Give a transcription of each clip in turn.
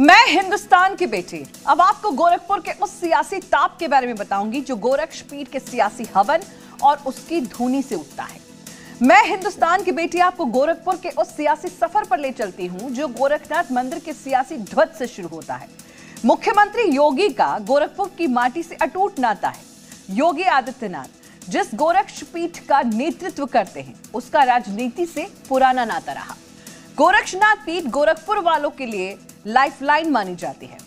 मैं हिंदुस्तान की बेटी। अब आपको गोरखपुर के उस सियासी ताप के बारे में बताऊँगी, जो गोरक्ष पीठ के सियासी हवन और उसकी धुनी से उठता है। मैं हिंदुस्तान की बेटी, आपको गोरखपुर के उस सियासी सफ़र पर ले चलती हूँ, जो गोरखनाथ मंदिर के सियासी ध्वज से शुरू होता है। मुख्यमंत्री योगी का गोरखपुर की माटी से अटूट नाता है। योगी आदित्यनाथ, जिस गोरक्ष पीठ का नेतृत्व करते हैं, उसका राजनीति से पुराना नाता रहा। गोरक्षनाथ पीठ गोरखपुर वालों के लिए लाइफलाइन मानी जाती है।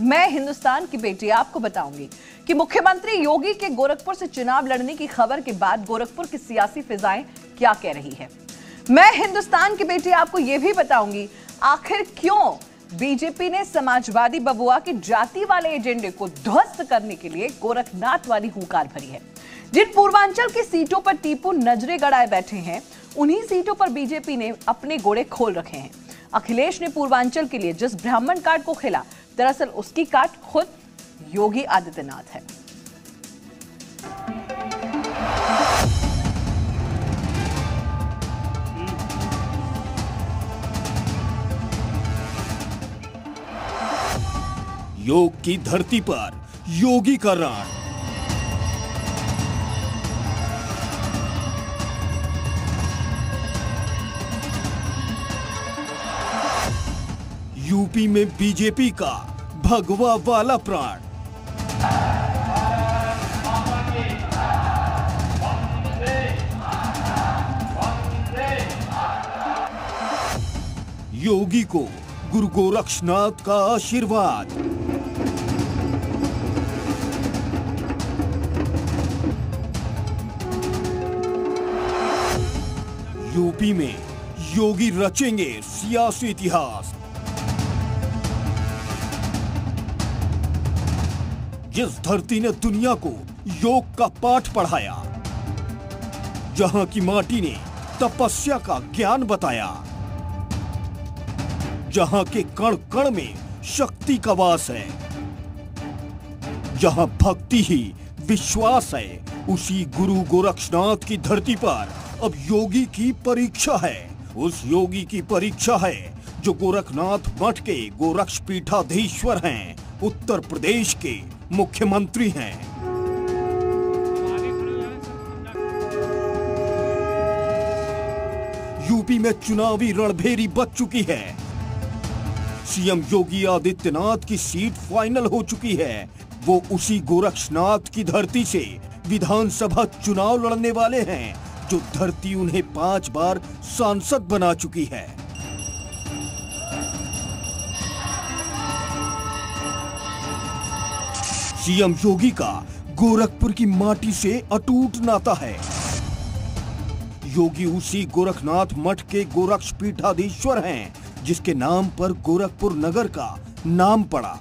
मैं हिंदुस्तान की बेटी आपको बताऊँगी कि मुख्यमंत्री योगी के गोरखपुर से चुनाव लड़ने की खबर के बाद गोरखपुर की सियासी फिजाएँ क्या कह रही है? मैं हिंदुस्तान की बेटी आपको यह भी बताऊँगी, आखिर क्यों बीजेपी ने समाजवादी बबुआ के जाति वाले एजेंडे को ध्वस्त करने के लिए गोरखनाथ वाली हुकार भरी है? जिन पूर्वांचल की सीटों पर टीपू नजरे गड़ाए बैठे हैं, उन्हीं सीटों पर बीजेपी ने अपने घोड़े खोल रखे हैं। अखिलेश ने पूर्वांचल के लिए जिस ब्राह्मण कार्ड को खेला, दरअसल उसकी काट खुद योगी आदित्यनाथ है। योग की धरती पर योगी का राण यूपी में बीजेपी का भगवा वाला प्राण। योगी को गुरु गोरक्षनाथ का आशीर्वाद। यूपी में योगी रचेंगे सियासी इतिहास। जिस धरती ने दुनिया को योग का पाठ पढ़ाया, जहाँ की माटी ने तपस्या का ज्ञान बताया, जहाँ के कण कण में शक्ति का वास है, जहाँ भक्ति ही विश्वास है, उसी गुरु गोरक्षनाथ की धरती पर अब योगी की परीक्षा है। उस योगी की परीक्षा है जो गोरखनाथ मठ के गोरक्ष पीठाधीश्वर हैं, उत्तर प्रदेश के मुख्यमंत्री हैं। यूपी में चुनावी रणभेरी बच चुकी है। सीएम योगी आदित्यनाथ की सीट फाइनल हो चुकी है। वो उसी गोरक्षनाथ की धरती से विधानसभा चुनाव लड़ने वाले हैं, जो धरती उन्हें पाँच बार सांसद बना चुकी है। सीएम योगी का गोरखपुर की माटी से अटूट नाता है। योगी उसी गोरखनाथ मठ के गोरक्ष पीठाधीश्वर हैं, जिसके नाम पर गोरखपुर नगर का नाम पड़ा।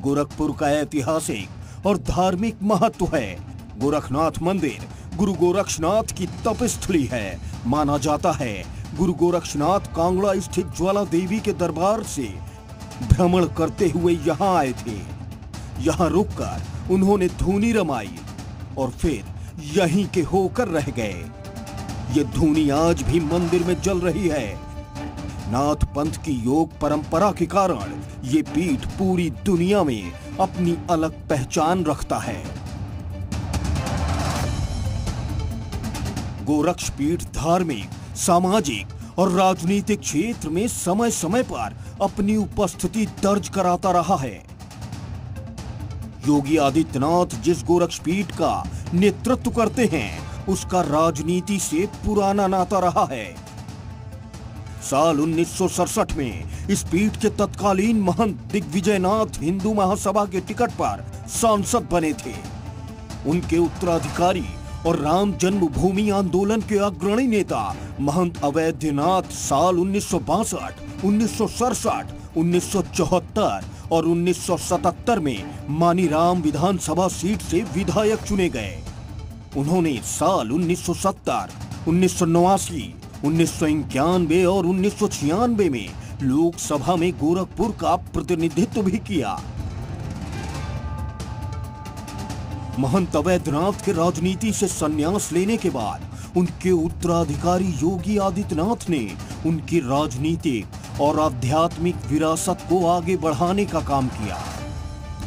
गोरखपुर का ऐतिहासिक और धार्मिक महत्व है। गोरखनाथ मंदिर गुरु गोरक्षनाथ की तपस्थली है। माना जाता है, गुरु गोरक्षनाथ कांगड़ा स्थित ज्वाला देवी के दरबार से भ्रमण करते हुए यहाँ आए थे। यहाँ रुककर उन्होंने धूनी रमाई और फिर यहीं के होकर रह गए। ये धूनी आज भी मंदिर में जल रही है। नाथ पंथ की योग परंपरा के कारण ये पीठ पूरी दुनिया में अपनी अलग पहचान रखता है। गोरक्ष पीठ धार्मिक, सामाजिक और राजनीतिक क्षेत्र में समय समय पर अपनी उपस्थिति दर्ज कराता रहा है। योगी आदित्यनाथ जिस गोरक्ष पीठ का नेतृत्व करते हैं, उसका राजनीति से पुराना नाता रहा है। साल उन्नीस सौ सड़सठ में इस पीठ के तत्कालीन महंत दिग्विजयनाथ हिंदू महासभा के टिकट पर सांसद बने थे। उनके उत्तराधिकारी और राम जन्मभूमि आंदोलन के अग्रणी नेता महंत अवैधनाथ साल उन्नीस सौ बासठ, उन्नीस सौ सड़सठ उन्नीस सौ चौहत्तर और 1977 में मानीराम विधानसभा सीट से विधायक चुने गए। उन्होंने साल 1970, उन्नीस सौ उन्नीस और उन्नीस सौ छियानवे में लोकसभा में गोरखपुर का प्रतिनिधित्व भी किया। महंत अवैधनाथ के राजनीति से संन्यास लेने के बाद उनके उत्तराधिकारी योगी आदित्यनाथ ने उनकी राजनीतिक और आध्यात्मिक विरासत को आगे बढ़ाने का काम किया।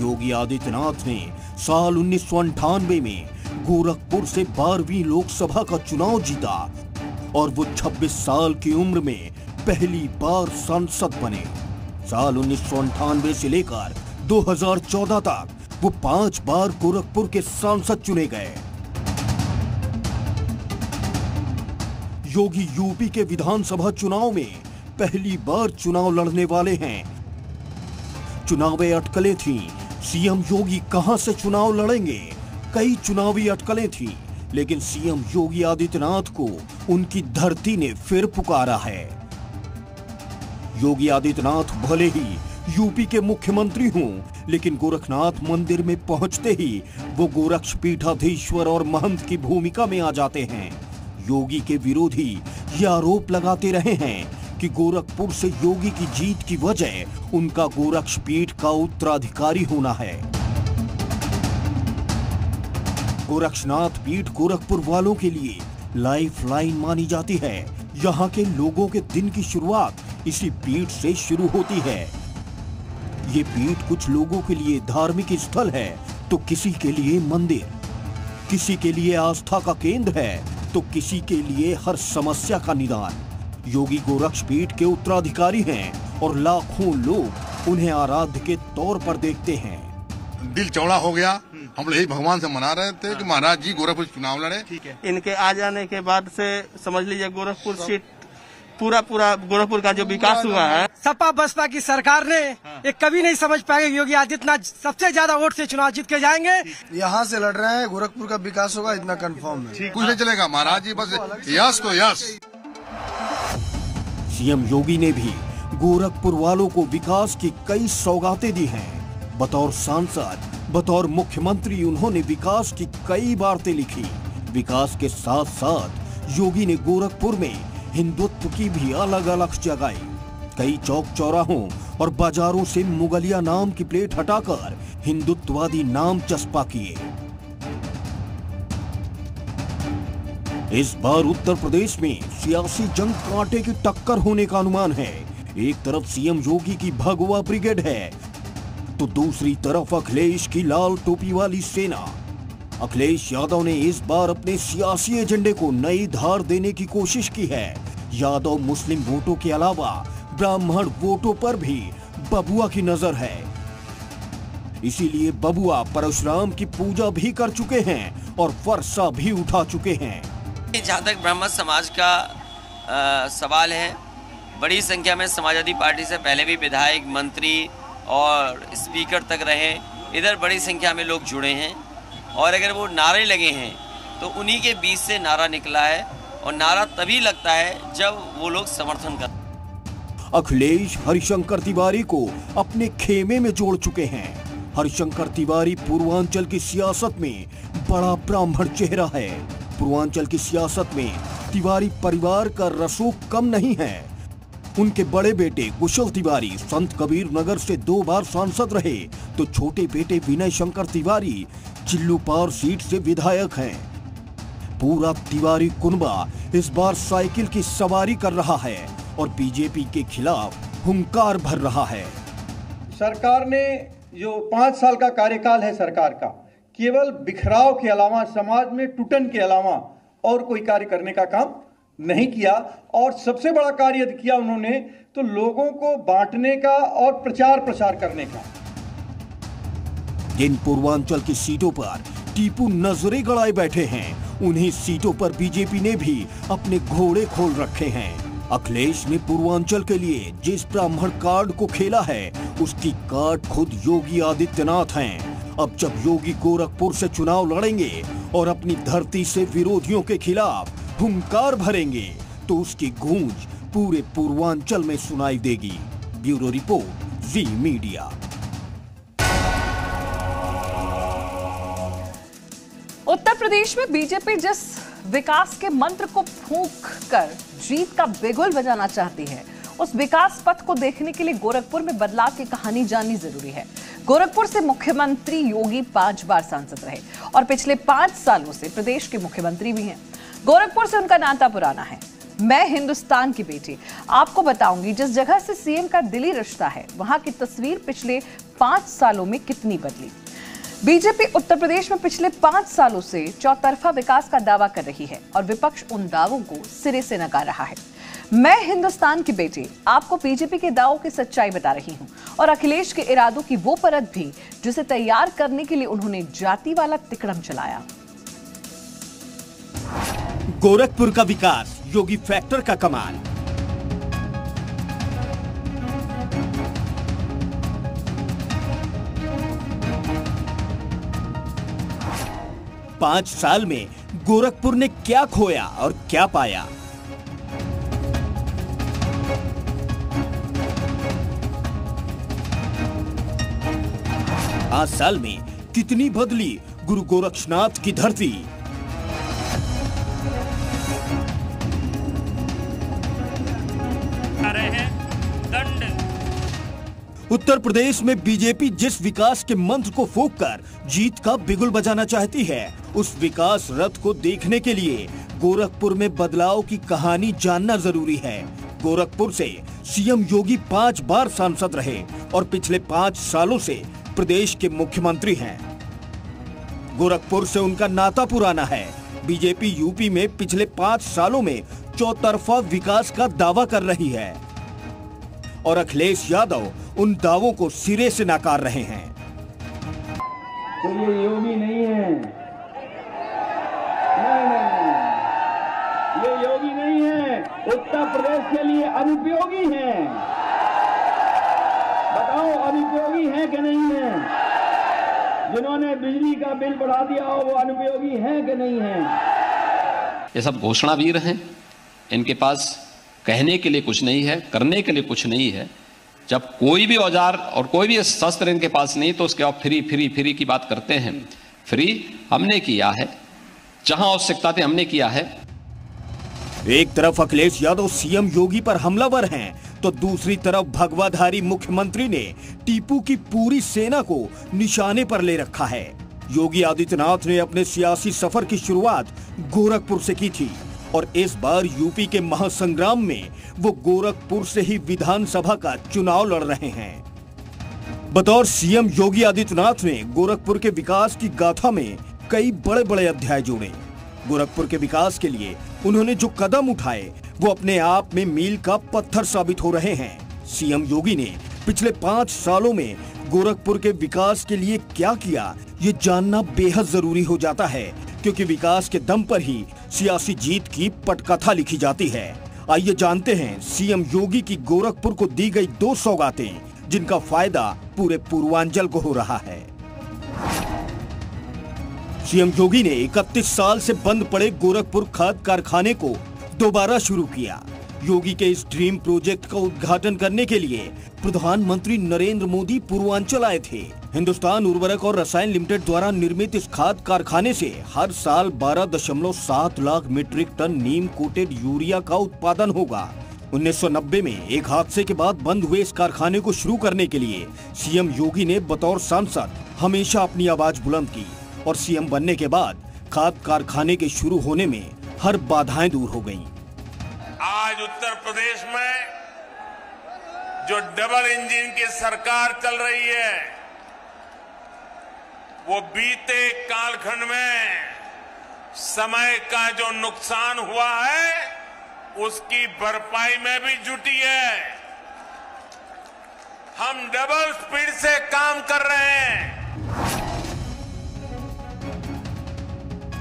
योगी आदित्यनाथ ने साल उन्नीस में गोरखपुर से बारहवीं लोकसभा का चुनाव जीता और वो 26 साल की उम्र में पहली बार सांसद बने। साल उन्नीस से लेकर 2014 तक वो पाँच बार गोरखपुर के सांसद चुने गए। योगी यूपी के विधानसभा चुनाव में पहली बार चुनाव लड़ने वाले हैं। चुनावी अटकलें थी। सीएम योगी कहाँ से चुनाव लड़ेंगे? कई चुनावी अटकलें थी, लेकिन सीएम योगी आदित्यनाथ को उनकी धरती ने फिर पुकारा है। योगी आदित्यनाथ भले ही यूपी के मुख्यमंत्री हूँ, लेकिन गोरखनाथ मंदिर में पहुँचते ही वो गोरक्ष पीठाधीश्वर और महंत की भूमिका में आ जाते हैं। योगी के विरोधी ये आरोप लगाते रहे हैं कि गोरखपुर से योगी की जीत की वजह उनका गोरक्ष पीठ का उत्तराधिकारी होना है। गोरक्षनाथ पीठ गोरखपुर वालों के लिए लाइफ लाइन मानी जाती है। यहाँ के लोगों के दिन की शुरुआत इसी पीठ से शुरू होती है। ये पीठ कुछ लोगों के लिए धार्मिक स्थल है तो किसी के लिए मंदिर, किसी के लिए आस्था का केंद्र है तो किसी के लिए हर समस्या का निदान। योगी गोरक्ष पीठ के उत्तराधिकारी हैं और लाखों लोग उन्हें आराध्य के तौर पर देखते हैं। दिल चौड़ा हो गया। हम लोग यही भगवान से मना रहे थे कि महाराज जी गोरखपुर चुनाव लड़े। इनके आ जाने के बाद से समझ लीजिए गोरखपुर सीट पूरा पूरा गोरखपुर का जो विकास हुआ है। सपा बसपा की सरकार ने ये कभी नहीं समझ पाएँगे योगी आदित्यनाथ सबसे ज़्यादा वोट से चुनाव जीत के जाएँगे। यहाँ से लड़ रहे हैं गोरखपुर का विकास होगा इतना कंफर्म है। कुछ नहीं चलेगा। महाराज जी बस यस तो यश सीएम योगी ने भी गोरखपुर वालों को विकास की कई सौगातें दी हैं। बतौर सांसद, बतौर मुख्यमंत्री, उन्होंने विकास की कई बातें लिखी। विकास के साथ साथ योगी ने गोरखपुर में हिंदुत्व की भी अलग अलग जगाई। कई चौक चौराहों और बाजारों से मुगलिया नाम की प्लेट हटाकर हिंदुत्ववादी नाम चस्पा किए। इस बार उत्तर प्रदेश में सियासी जंग कांटे की टक्कर होने का अनुमान है। एक तरफ़ सीएम योगी की भगवा ब्रिगेड है तो दूसरी तरफ़ अखिलेश की लाल टोपी वाली सेना। अखिलेश यादव ने इस बार अपने सियासी एजेंडे को नई धार देने की कोशिश की है। यादव मुस्लिम वोटों के अलावा ब्राह्मण वोटों पर भी बबुआ की नज़र है। इसीलिए बबुआ परशुराम की पूजा भी कर चुके हैं और वर्षा भी उठा चुके हैं। जहाँ तक ब्राह्मण समाज का आ, सवाल है बड़ी संख्या में समाजवादी पार्टी से पहले भी विधायक मंत्री और स्पीकर तक रहे इधर बड़ी संख्या में लोग जुड़े हैं और अगर वो नारे लगे हैं तो उन्हीं के बीच से नारा निकला है और नारा तभी लगता है जब वो लोग समर्थन कर अखिलेश हरिशंकर तिवारी को अपने खेमे में जोड़ चुके हैं। हरिशंकर तिवारी पूर्वांचल की सियासत में बड़ा ब्राह्मण चेहरा है। पूर्वांचल की सियासत में तिवारी परिवार का रसूख कम नहीं है। उनके बड़े बेटे कुशल तिवारी संत कबीर नगर से दो बार सांसद रहे तो छोटे बेटे विनय शंकर तिवारी चिल्लू पावर सीट से विधायक हैं। पूरा तिवारी कुनबा इस बार साइकिल की सवारी कर रहा है और बीजेपी के खिलाफ हुंकार भर रहा है। सरकार ने जो पाँच साल का कार्यकाल है सरकार का केवल बिखराव के अलावा, समाज में टूटन के अलावा और कोई कार्य करने का काम नहीं किया। और सबसे बड़ा कार्य यदि किया उन्होंने तो लोगों को बांटने का और प्रचार प्रसार करने का। जिन पूर्वांचल की सीटों पर टीपू नजरे गड़ाए बैठे हैं, उन्हीं सीटों पर बीजेपी ने भी अपने घोड़े खोल रखे हैं। अखिलेश ने पूर्वांचल के लिए जिस ब्राह्मण कार्ड को खेला है, उसकी कार्ड खुद योगी आदित्यनाथ हैं। अब जब योगी गोरखपुर से चुनाव लड़ेंगे और अपनी धरती से विरोधियों के खिलाफ हुंकार भरेंगे तो उसकी गूंज पूरे पूर्वांचल में सुनाई देगी। Bureau report Zee media. Uttar Pradesh में बीजेपी जिस विकास के मंत्र को फूंक कर जीत का बेगुल बजाना चाहती है, उस विकास पथ को देखने के लिए गोरखपुर में बदलाव की कहानी जाननी ज़रूरी है। गोरखपुर से मुख्यमंत्री योगी पाँच बार सांसद रहे और पिछले पाँच सालों से प्रदेश के मुख्यमंत्री भी हैं। गोरखपुर से उनका नाता पुराना है। मैं हिंदुस्तान की बेटी। आपको बताऊँगी जिस जगह से सीएम का दिली रिश्ता है, वहाँ की तस्वीर पिछले पाँच सालों में कितनी बदली। बीजेपी उत्तर प्रदेश में पिछले पाँच सालों से चौतरफा विकास का दावा कर रही है और विपक्ष उन दावों को सिरे से नकार रहा है। मैं हिंदुस्तान की बेटी, आपको बीजेपी के दावों की सच्चाई बता रही हूँ। और अखिलेश के इरादों की वो परत भी, जिसे तैयार करने के लिए उन्होंने जाति वाला तिकड़म चलाया। गोरखपुर का विकास, योगी फैक्टर का कमाल। पाँच साल में गोरखपुर ने क्या खोया और क्या पाया? पाँच साल में कितनी बदली गुरु गोरक्षनाथ की धरती। उत्तर प्रदेश में बीजेपी जिस विकास के मंत्र को फूक कर जीत का बिगुल बजाना चाहती है उस विकास रथ को देखने के लिए गोरखपुर में बदलाव की कहानी जानना ज़रूरी है। गोरखपुर से सीएम योगी पाँच बार सांसद रहे और पिछले पाँच सालों से प्रदेश के मुख्यमंत्री हैं। गोरखपुर से उनका नाता पुराना है। बीजेपी, यूपी में पिछले पाँच सालों में चौतरफा विकास का दावा कर रही है। और अखिलेश यादव उन दावों को सिरे से नकार रहे हैं। तो ये योगी नहीं है। नहीं नहीं ये योगी नहीं है। उत्तर प्रदेश के लिए अनुपयोगी है। बताओ अनुपयोगी है कि नहीं? है जिन्होंने बिजली का बिल बढ़ा दिया हो वो अनुपयोगी है कि नहीं है? ये सब घोषणावीर हैं। इनके पास कहने के लिए कुछ नहीं है करने के लिए कुछ नहीं है। जब कोई भी औज़ार और कोई भी शस्त्र इनके पास नहीं तो उसके बाद फ्री फ्री फ्री की बात करते हैं। फ्री हमने किया है। जहाँ आवश्यकता थी हमने किया है। एक तरफ़ अखिलेश यादव सीएम योगी पर हमलावर हैं तो दूसरी तरफ़ भगवाधारी मुख्यमंत्री ने टीपू की पूरी सेना को निशाने पर ले रखा है। योगी आदित्यनाथ ने अपने सियासी सफ़र की शुरुआत गोरखपुर से की थी और इस बार यूपी के महासंग्राम में वो गोरखपुर से ही विधानसभा का चुनाव लड़ रहे हैं। बतौर सीएम योगी आदित्यनाथ ने गोरखपुर के विकास की गाथा में कई बड़े बड़े अध्याय जोड़े। गोरखपुर के विकास के लिए उन्होंने जो कदम उठाए, वो अपने आप में मील का पत्थर साबित हो रहे हैं। सीएम योगी ने पिछले पाँच सालों में गोरखपुर के विकास के लिए क्या किया, ये जानना बेहद ज़रूरी हो जाता है, क्योंकि विकास के दम पर ही सियासी जीत की पटकथा लिखी जाती है। आइए जानते हैं सीएम योगी की गोरखपुर को दी गई दो सौगातें, जिनका फ़ायदा पूरे पूर्वांचल को हो रहा है। सीएम योगी ने 31 साल से बंद पड़े गोरखपुर खाद कारखाने को दोबारा शुरू किया। योगी के इस ड्रीम प्रोजेक्ट का उद्घाटन करने के लिए प्रधानमंत्री नरेंद्र मोदी पूर्वांचल आए थे। हिंदुस्तान उर्वरक और रसायन लिमिटेड द्वारा निर्मित इस खाद कारखाने से हर साल 12.7 lakh metric tonne neem coated urea का उत्पादन होगा। 1990 में एक हादसे के बाद बंद हुए इस कारखाने को शुरू करने के लिए सीएम योगी ने बतौर सांसद हमेशा अपनी आवाज़ बुलंद की। और सीएम बनने के बाद खाद कारखाने के शुरू होने में हर बाधाएँ दूर हो गई आज उत्तर प्रदेश में जो डबल इंजन की सरकार चल रही है, वो बीते कालखंड में समय का जो नुकसान हुआ है, उसकी भरपाई में भी जुटी है। हम डबल स्पीड से काम कर रहे हैं।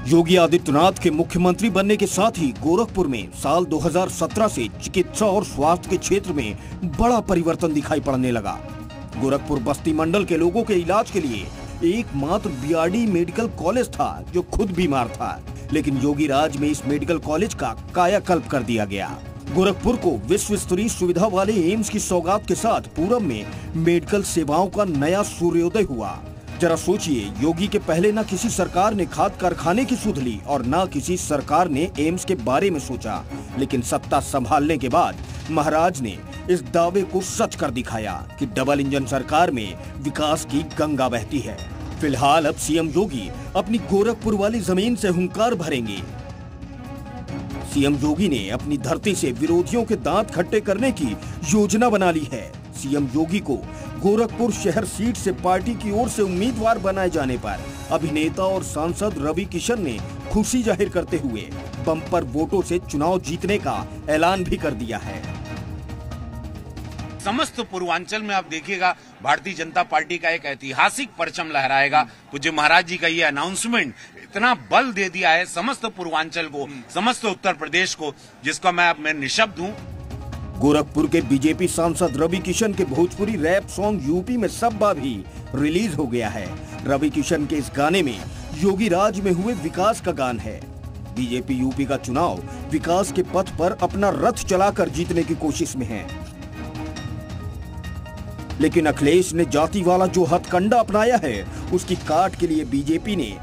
योगी आदित्यनाथ के मुख्यमंत्री बनने के साथ ही गोरखपुर में साल 2017 से चिकित्सा और स्वास्थ्य के क्षेत्र में बड़ा परिवर्तन दिखाई पड़ने लगा। गोरखपुर बस्ती मंडल के लोगों के इलाज के लिए एकमात्र बीआरडी मेडिकल कॉलेज था, जो खुद बीमार था। लेकिन योगी राज में इस मेडिकल कॉलेज का कायाकल्प कर दिया गया। गोरखपुर को विश्व स्तरीय सुविधा वाले एम्स की सौगात के साथ पूरब में मेडिकल सेवाओं का नया सूर्योदय हुआ। जरा सोचिए, योगी के पहले ना किसी सरकार ने खाद कारखाने की सुध ली और ना किसी सरकार ने एम्स के बारे में सोचा। लेकिन सत्ता संभालने के बाद महाराज ने इस दावे को सच कर दिखाया कि डबल इंजन सरकार में विकास की गंगा बहती है। फ़िलहाल अब सीएम योगी अपनी गोरखपुर वाली ज़मीन से हुंकार भरेंगे। सीएम योगी ने अपनी धरती से विरोधियों के दांत खट्टे करने की योजना बना ली है। सीएम योगी को गोरखपुर शहर सीट से पार्टी की ओर से उम्मीदवार बनाए जाने पर अभिनेता और सांसद रवि किशन ने खुशी ज़ाहिर करते हुए बम्पर वोटों से चुनाव जीतने का ऐलान भी कर दिया है। समस्त पूर्वांचल में आप देखिएगा, भारतीय जनता पार्टी का एक ऐतिहासिक परचम लहराएगा। पूज्य महाराज जी का ये अनाउंसमेंट इतना बल दे दिया है, समस्त पूर्वांचल को, समस्त उत्तर प्रदेश को, जिसका मैं अब मैं निशब्द हूँ। गोरखपुर के बीजेपी सांसद रवि किशन के भोजपुरी रैप सॉन्ग यूपी में सब्बा भी रिलीज़ हो गया है। रवि किशन के इस गाने में योगी राज में हुए विकास का गान है। बीजेपी यूपी का चुनाव विकास के पथ पर अपना रथ चलाकर जीतने की कोशिश में है। लेकिन अखिलेश ने जाति वाला जो हथकंडा अपनाया है, उसकी काट के लिए बीजेपी ने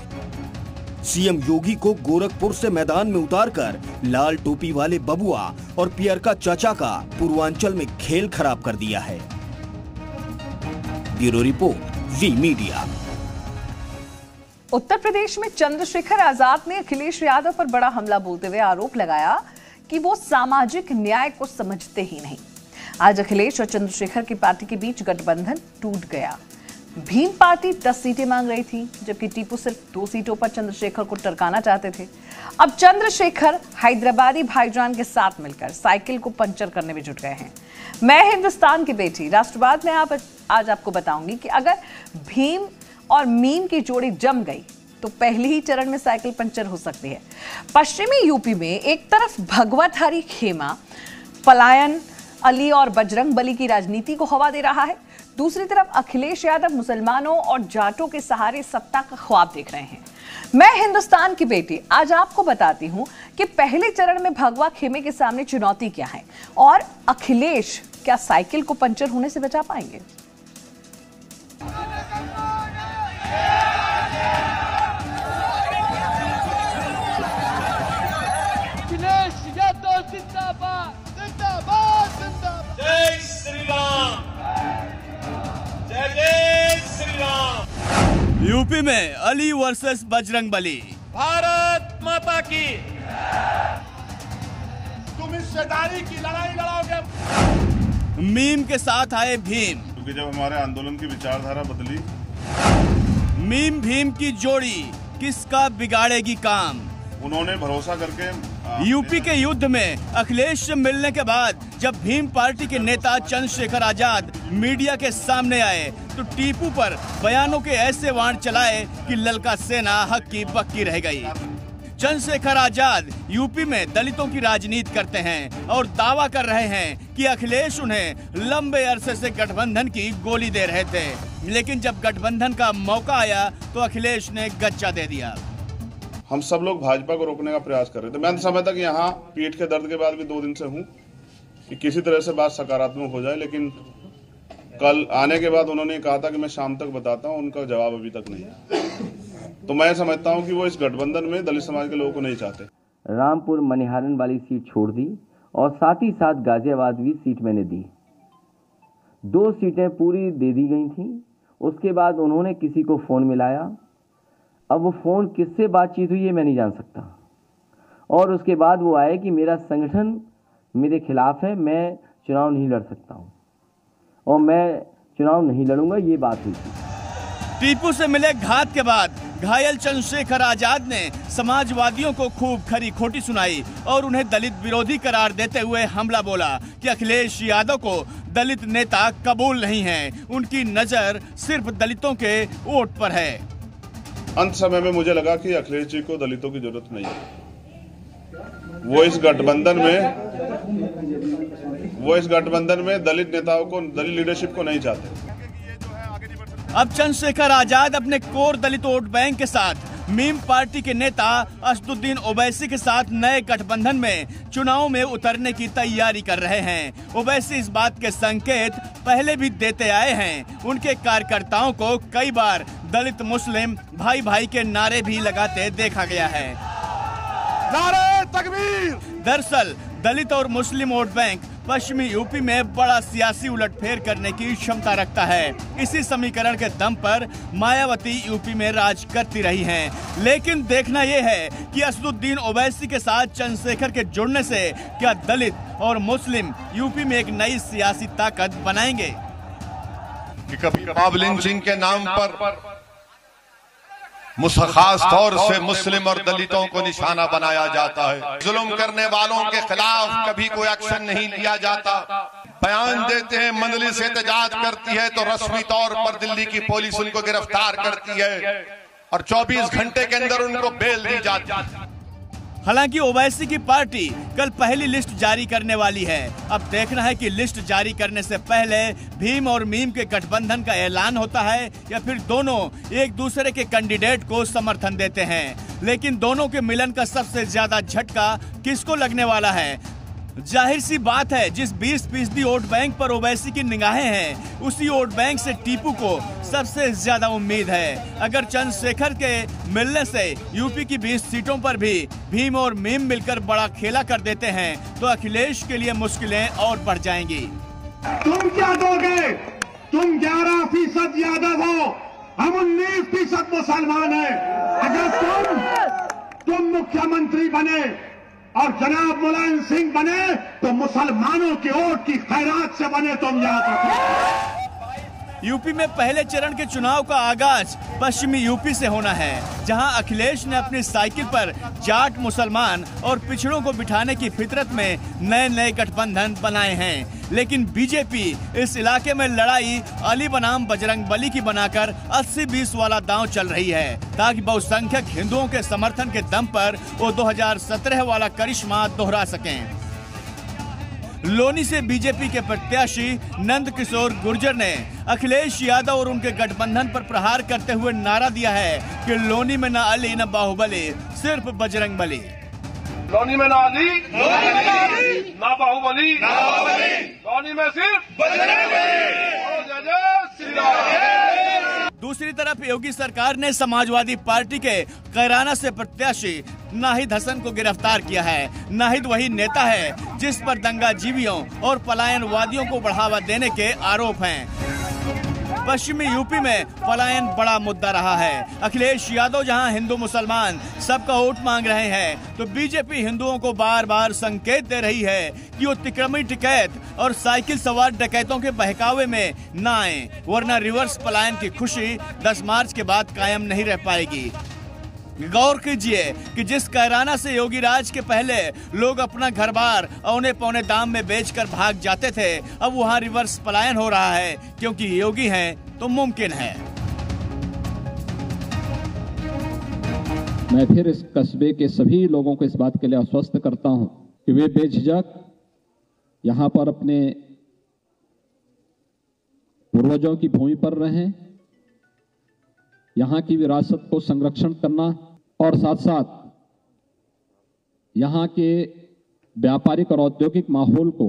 सीएम योगी को गोरखपुर से मैदान में उतारकर लाल टोपी वाले बबुआ और पियरका चाचा का पूर्वांचल में खेल खराब कर दिया है। Bureau report, we media. Uttar Pradesh में चंद्रशेखर आज़ाद ने अखिलेश यादव पर बड़ा हमला बोलते हुए आरोप लगाया कि वो सामाजिक न्याय को समझते ही नहीं। आज अखिलेश और चंद्रशेखर की पार्टी के बीच गठबंधन टूट गया। भीम पार्टी 10 सीटें मांग रही थी, जबकि टीपू सिर्फ़ दो सीटों पर चंद्रशेखर को टरकाना चाहते थे। अब चंद्रशेखर हैदराबादी भाईजान के साथ मिलकर साइकिल को पंचर करने में जुट गए हैं। मैं हिंदुस्तान की बेटी, राष्ट्रवाद में आप, आज आपको बताऊँगी कि अगर भीम और मीम की जोड़ी जम गई तो पहले ही चरण में साइकिल पंचर हो सकती है। पश्चिमी यूपी में एक तरफ़ भगवतहरी खेमा, पलायन, अली और बजरंग बली की राजनीति को हवा दे रहा है दूसरी तरफ़ अखिलेश यादव मुसलमानों और जाटों के सहारे सत्ता का ख्वाब देख रहे हैं। मैं हिंदुस्तान की बेटी, आज आपको बताती हूँ कि पहले चरण में भगवा खेमे के सामने चुनौती क्या है और अखिलेश क्या साइकिल को पंचर होने से बचा पाएँगे? यूपी में अली वर्सेस बजरंग बली। भारत माता की। तुम इस हिस्सेदारी की लड़ाई लड़ोगे मीम के साथ आए भीम। क्योंकि जब हमारे आंदोलन की विचारधारा बदली। मीम भीम की जोड़ी किसका बिगाड़ेगी काम? उन्होंने भरोसा करके यूपी के युद्ध में अखिलेश से मिलने के बाद जब भीम पार्टी के नेता चंद्रशेखर आज़ाद मीडिया के सामने आए तो टीपू पर बयानों के ऐसे वाण चलाए कि ललका सेना हक्की पक्की रह गई। चंद्रशेखर आज़ाद यूपी में दलितों की राजनीति करते हैं और दावा कर रहे हैं कि अखिलेश उन्हें लंबे अरसे से गठबंधन की गोली दे रहे थे। लेकिन जब गठबंधन का मौका आया तो अखिलेश ने गच्चा दे दिया। हम सब लोग भाजपा को रोकने का प्रयास कर रहे थे। मैं समय तक यहाँ पीठ के दर्द के बाद भी दो दिन से हूँ कि किसी तरह से बात सकारात्मक हो जाए, लेकिन कल आने के बाद उन्होंने कहा था कि मैं शाम तक बताता हूँ, उनका जवाब अभी तक नहीं तो मैं समझता हूँ कि वो इस गठबंधन में दलित समाज के लोगों को नहीं चाहते। रामपुर मनिहारन वाली सीट छोड़ दी और साथ ही साथ गाजियाबाद भी सीट मैंने दी। दो सीटें पूरी दे दी गई थी, उसके बाद उन्होंने किसी को फ़ोन मिलाया अब वो फ़ोन किससे बातचीत हुई ये मैं नहीं जान सकता। और उसके बाद वो आए कि मेरा संगठन मेरे खिलाफ है, मैं चुनाव नहीं लड़ सकता हूँ। और मैं चुनाव नहीं लड़ूँगा, ये बात हुई थी। टीपू से मिले घात के बाद घायल चंद्रशेखर आज़ाद ने समाजवादियों को खूब खरी खोटी सुनाई और उन्हें दलित विरोधी करार देते हुए हमला बोला कि अखिलेश यादव को दलित नेता कबूल नहीं है। उनकी नज़र सिर्फ़ दलितों के वोट पर है। अंत समय में मुझे लगा कि अखिलेश जी को दलितों की ज़रूरत नहीं है। वो इस गठबंधन में, वो इस गठबंधन में दलित नेताओं को, दलित लीडरशिप को नहीं चाहते। अब चंद्रशेखर आज़ाद अपने कोर दलित वोट बैंक के साथ मीम पार्टी के नेता असदुद्दीन ओवैसी के साथ नए गठबंधन में चुनाव में उतरने की तैयारी कर रहे हैं। ओवैसी इस बात के संकेत पहले भी देते आए हैं। उनके कार्यकर्ताओं को कई बार दलित मुस्लिम भाई भाई के नारे भी लगाते देखा गया है। नारे तकबीर! दरअसल दलित और मुस्लिम वोट बैंक पश्चिमी यूपी में बड़ा सियासी उलटफेर करने की क्षमता रखता है। इसी समीकरण के दम पर मायावती यूपी में राज करती रही हैं। लेकिन देखना यह है कि असदुद्दीन ओवैसी के साथ चंद्रशेखर के जुड़ने से क्या दलित और मुस्लिम यूपी में एक नई सियासी ताकत बनाएँगे? कभी लिंचिंग के नाम पर खास तौर से मुस्लिम और दलितों को निशाना बनाया जाता है। जुल्म करने वालों के खिलाफ कभी कोई एक्शन नहीं लिया जाता। बयान देते हैं मंदली से एहतजाज करती है तो रस्मी तौर पर दिल्ली की पुलिस उनको गिरफ़्तार करती है। और 24 घंटे के अंदर उनको बेल दी जाती है। हालाँकि ओवैसी की पार्टी कल पहली लिस्ट जारी करने वाली है। अब देखना है कि लिस्ट जारी करने से पहले भीम और मीम के गठबंधन का ऐलान होता है या फिर दोनों एक दूसरे के कैंडिडेट को समर्थन देते हैं। लेकिन दोनों के मिलन का सबसे ज़्यादा झटका किसको लगने वाला है? ज़ाहिर सी बात है, जिस 20 फ़ीसदी वोट बैंक पर ओवैसी की निगाहें हैं, उसी वोट बैंक से टीपू को सबसे ज़्यादा उम्मीद है। अगर चंद्रशेखर के मिलने से यूपी की 20 सीटों पर भी भीम और मीम मिलकर बड़ा खेला कर देते हैं तो अखिलेश के लिए मुश्किलें और बढ़ जाएँगी। तुम क्या दोगे? तुम ग्यारह फ़ीसद यादव हो। हम उन्नीस फ़ीसद मुसलमान हैं। अगर तुम तुम मुख्यमंत्री बने और जनाब मुलायम सिंह बने तो मुसलमानों की वोट की खैरात से बने तुम याद रखो यूपी में पहले चरण के चुनाव का आगाज़ पश्चिमी यूपी से होना है, जहाँ अखिलेश ने अपनी साइकिल पर जाट मुसलमान और पिछड़ों को बिठाने की फितरत में नए नए गठबंधन बनाए हैं। लेकिन बीजेपी इस इलाके में लड़ाई अली बनाम बजरंग बली की बनाकर 80-20 वाला दांव चल रही है, ताकि बहुसंख्यक हिंदुओं के समर्थन के दम पर वो 2017 वाला करिश्मा दोहरा सकें। लोनी से बीजेपी के प्रत्याशी नंद किशोर गुर्जर ने अखिलेश यादव और उनके गठबंधन पर प्रहार करते हुए नारा दिया है कि लोनी में न अली न बाहुबली सिर्फ़ बजरंग बली। लोनी में ना अली ना बाहुबली लोनी में सिर्फ़ बजरंग बली। जय जय श्री राम। दूसरी तरफ़ योगी सरकार ने समाजवादी पार्टी के कैराना से प्रत्याशी नाहिद हसन को गिरफ़्तार किया है नाहिद वही नेता है, जिस पर दंगा जीवियों और पलायनवादियों को बढ़ावा देने के आरोप हैं। पश्चिमी यूपी में पलायन बड़ा मुद्दा रहा है। अखिलेश यादव जहाँ हिंदू मुसलमान सबका वोट मांग रहे हैं तो बीजेपी हिंदुओं को बार बार संकेत दे रही है कि वो तिक्रमी टिकैत और साइकिल सवार डकैतों के बहकावे में न आए, वरना रिवर्स पलायन की खुशी 10 मार्च के बाद कायम नहीं रह पाएगी। गौर कीजिए कि जिस कैराना से योगी राज के पहले लोग अपना घर बार औने पौने दाम में बेचकर भाग जाते थे, अब वहाँ रिवर्स पलायन हो रहा है। क्योंकि योगी हैं तो मुमकिन है। मैं फिर इस कस्बे के सभी लोगों को इस बात के लिए आश्वस्त करता हूँ कि वे बेझिझक यहाँ पर अपने पूर्वजों की भूमि पर रहें, यहाँ की विरासत को संरक्षण करना और साथ साथ यहाँ के व्यापारिक और औद्योगिक माहौल को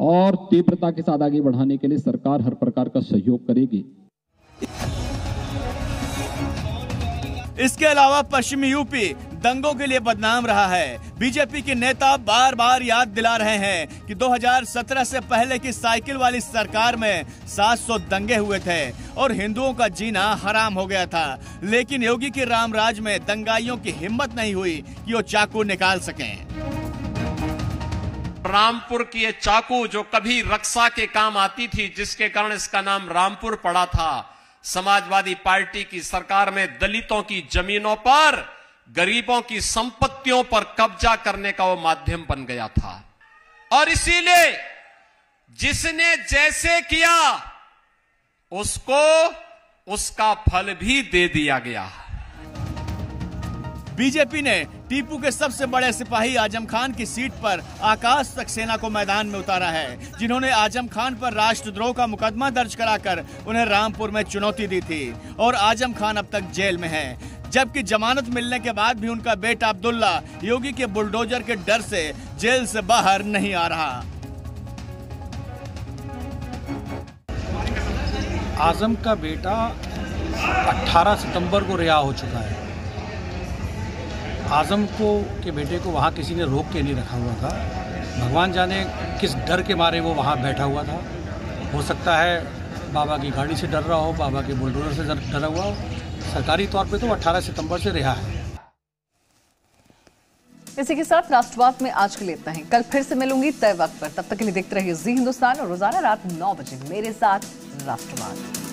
और तीव्रता के साथ आगे बढ़ाने के लिए सरकार हर प्रकार का सहयोग करेगी। इसके अलावा पश्चिमी यूपी दंगों के लिए बदनाम रहा है। बीजेपी के नेता बार बार याद दिला रहे हैं कि 2017 से पहले की साइकिल वाली सरकार में 700 दंगे हुए थे और हिंदुओं का जीना हराम हो गया था। लेकिन योगी के रामराज में दंगाइयों की हिम्मत नहीं हुई कि वो चाकू निकाल सकें। रामपुर की ये चाकू जो कभी रक्षा के काम आती थी, जिसके कारण इसका नाम रामपुर पड़ा था, समाजवादी पार्टी की सरकार में दलितों की जमीनों पर गरीबों की संपत्तियों पर कब्जा करने का वो माध्यम बन गया था। और इसीलिए जिसने जैसे किया, उसको उसका फल भी दे दिया गया। बीजेपी ने टीपू के सबसे बड़े सिपाही आज़म खान की सीट पर आकाश सक्सेना को मैदान में उतारा है, जिन्होंने आज़म खान पर राष्ट्रद्रोह का मुकदमा दर्ज कराकर उन्हें रामपुर में चुनौती दी थी। और आज़म खान अब तक जेल में है। जबकि जमानत मिलने के बाद भी उनका बेटा अब्दुल्ला योगी के बुलडोजर के डर से जेल से बाहर नहीं आ रहा। आज़म का बेटा 18 सितंबर को रिहा हो चुका है। आज़म को, के बेटे को वहाँ किसी ने रोक के नहीं रखा हुआ था। भगवान जाने किस डर के मारे वो वहाँ बैठा हुआ था। हो सकता है बाबा की गाड़ी से डर रहा हो, बाबा के बुलडोजर से डर- हुआ हो। सरकारी तौर पर तो 18 सितंबर से रिहा है। इसी के साथ राष्ट्रवाद में आज के लिए इतना ही। कल फिर से मिलूँगी तय वक्त पर। तब तक के लिए देखते रहिए जी हिंदुस्तान और रोज़ाना रात नौ बजे मेरे साथ राष्ट्रवाद।